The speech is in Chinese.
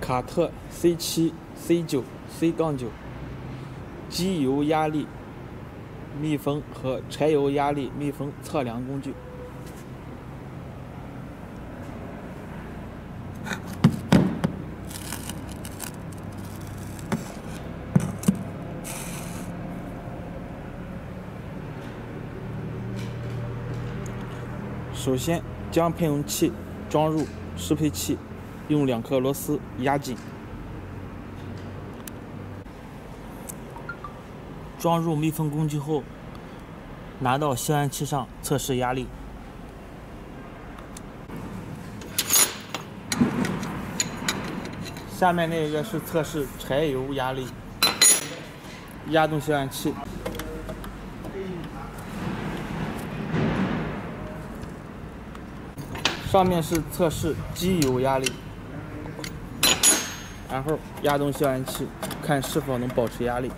卡特 C 七 C 九 C 杠九机油压力密封和柴油压力密封测量工具。首先，将配用器装入适配器，用两颗螺丝压紧。装入密封工具后，拿到消焰器上测试压力。下面那一个是测试柴油压力，压动消焰器。上面是测试机油压力，然后压动消音器，看是否能保持压力。